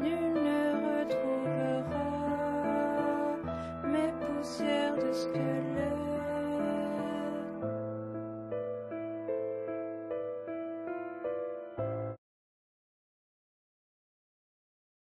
Nul ne retrouvera mes poussières de squelette.